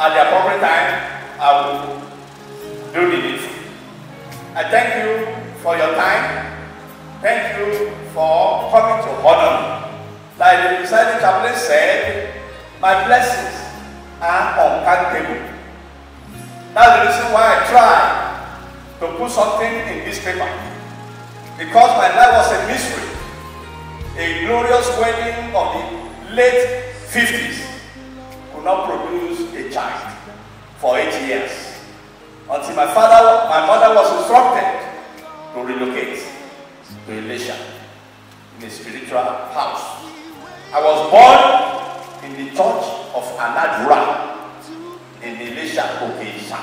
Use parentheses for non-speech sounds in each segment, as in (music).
At the appropriate time, I will do the. I thank you for your time. Thank you for coming to honor. Like the presiding chaplain said, my blessings are uncountable. That's the reason why I try to put something in this paper. Because my life was a mystery. A glorious wedding of the late 50s could not produce child for eight years. Until my father, my mother was instructed to relocate to Ilesha in a spiritual house. I was born in the church of Aladura in Ilesha, Okesha.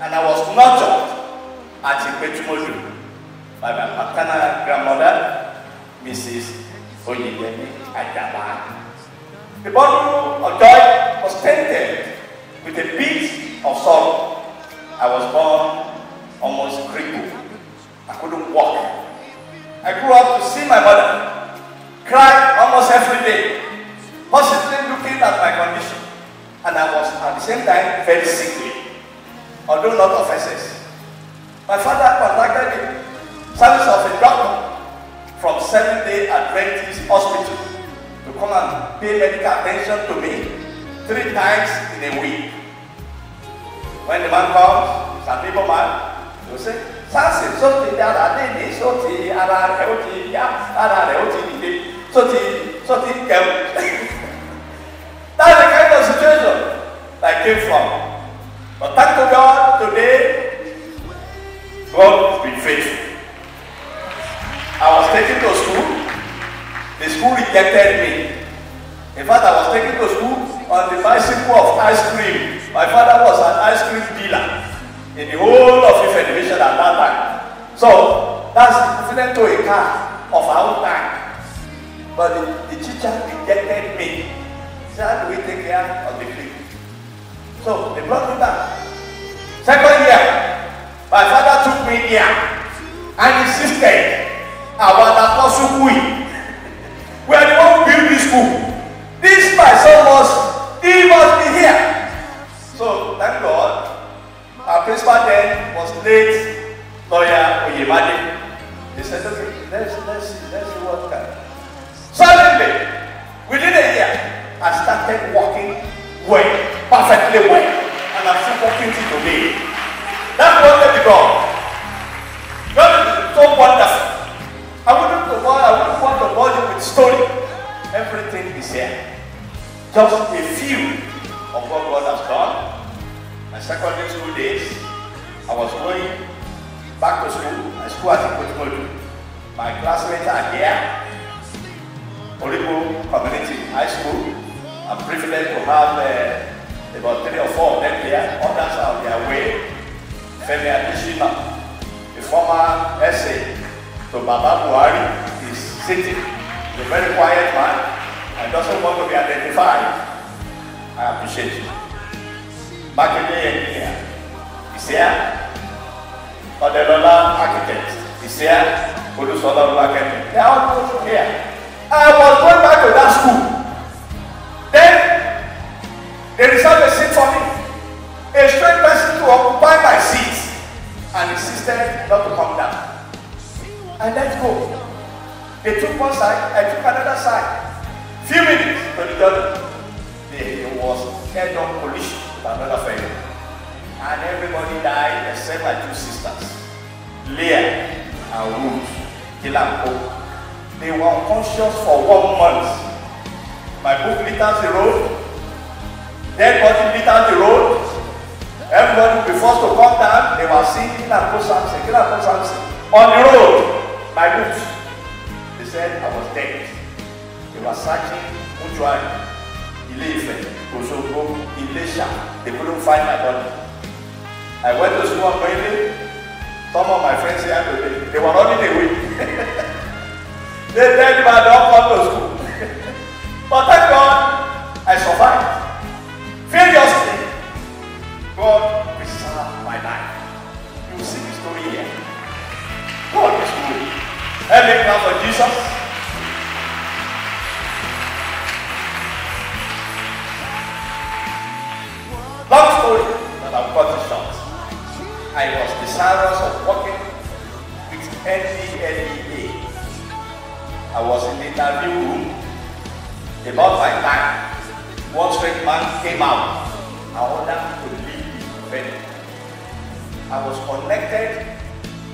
And I was nurtured at Ipetumodu by my paternal grandmother, Mrs. Oyedemi Ajaba. The bottle of joy was tainted with a bit of sorrow. I was born almost crippled. I couldn't walk. I grew up to see my mother cry almost every day, possibly looking at my condition. And I was at the same time very sickly, although not of excess. My father contacted the service of a doctor from Seventh Day Adventist Hospital to come and pay medical attention to me three times in a week. When the man comes, some people man, will say, sáàsì sóti ara dé ní sóti ara ti yá ara ó ti sóti sóti kẹ̀wù. That's the kind of situation I came from. But thank to God today, God has been faithful. I was taken to school. The school rejected me. Ice cream. My father was an ice cream dealer in the whole of Ife division at that time. So that's equivalent to a car of our time. But the, the teacher rejected me. He how do we take care of the field? So they brought me back. Second year, my father took me here and insisted was apostle Kui. Started walking well, perfectly well, and I'm still walking till today. That's what let God. God is so wonderful. I wouldn't bore, I wouldn't want to bore with story. Everything is here. Just a few of what God has done. My secondary school days, I was going back to school. My school at Ikotumolu. My classmates are here. Origbo Community High School. I'm privileged to have uh, about three or four of them here. Others are on their way. Femi Adesina, the former essay to Baba Buhari, is sitting. He's a very quiet man and doesn't want to be identified. I appreciate you. Makinde Engineer is here. Odelola Architect is here. Olusola Olakemi. They are all here. I was going back to that school. They reserved a seat for me. A strange person to occupy my seat and insisted not to come down. I let go. They took one side, I took another side. Few minutes to the journey. There was head-on collision with another fellow. And everybody died except my two sisters, Leah and Ruth Kilanko. They were unconscious for one month. My book litters the road. Dead body litters the road. Everybody be forced to come down. They were seeing Kilamko Samson, Kilamko Samson on the road. My boots. They said I was dead. They were searching Mutual, Ile-Ife, Osogbo, Ilesha. They couldn't find my body. I went to school on. Some of my friends here today, they were running away. (laughs) they said, man, don't come to school. (laughs) but thank God, I survived. Variously, God preserved my life. You will see this story here. God is good. Every clap for Jesus. Long story, but I'll cut it short. I was desirous of working with NDLEA. I was in the interview room about my time. One straight man came out. I ordered to leave the venue. I was connected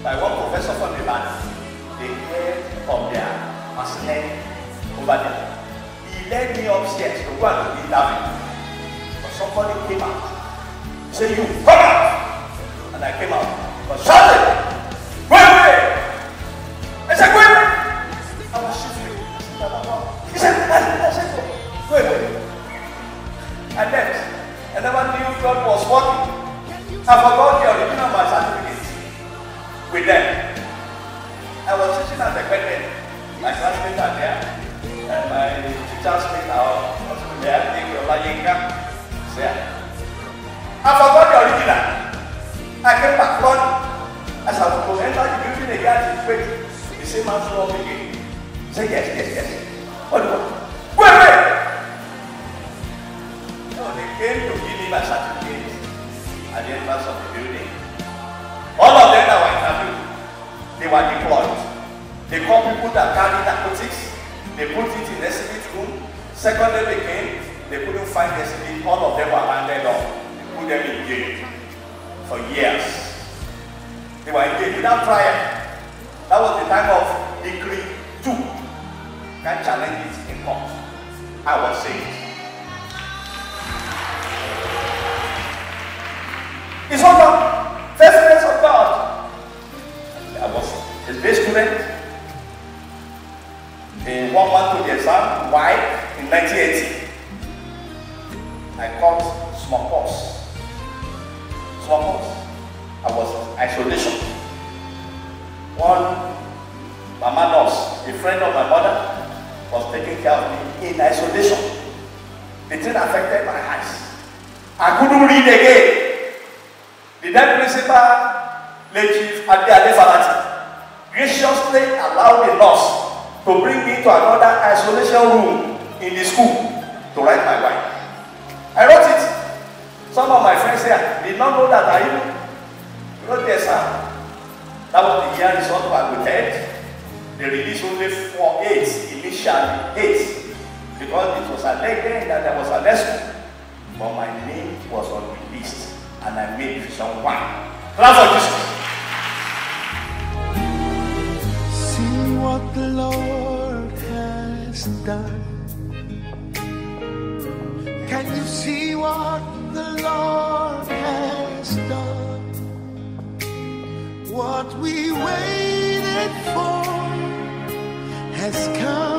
by one professor from the land. They heard from their personnel over there. He led me upstairs to go and interview. But somebody came out. He said, You come out! And I came out. But suddenly, I forgot the original my certificate with them. I was teaching at the wedding. My classmates are there. And my teachers are also there. They were like, there. I forgot the original. I came back running. As I was enter the building again, wait. The same man saw me again. Said, yes, yes, yes. What, what? Wait, wait! At the entrance of the building. All of them that were interviewed, they were deployed. They called people that carry narcotics. They put it in the exhibit room. Second day they came, they couldn't find exhibit. All of them were handed off. They put them in jail for years. They were in jail without trial. That was the time of decree two. Can challenge it in court. I was saved. It's all about faithfulness of God. I was a day student. One month to the exam, why? In 1980. I caught smallpox. Smallpox. I was isolation. One mama nurse, a friend of my mother, was taking care of me in isolation. The thing affected my eyes. I couldn't read again. The then principal, late chief Ade Farati, graciously allowed the nurse to bring me to another isolation room in the school to write my wife. I wrote it. Some of my friends here did not know that I even wrote the exam. That was the year result I admitted. They released only four eight initially, eight, because it was alleged that there was a lesson, but my name was unreleased, and I made division one. Clap for Jesus. See what the Lord has done. Can you see what the Lord has done? What we waited for has come.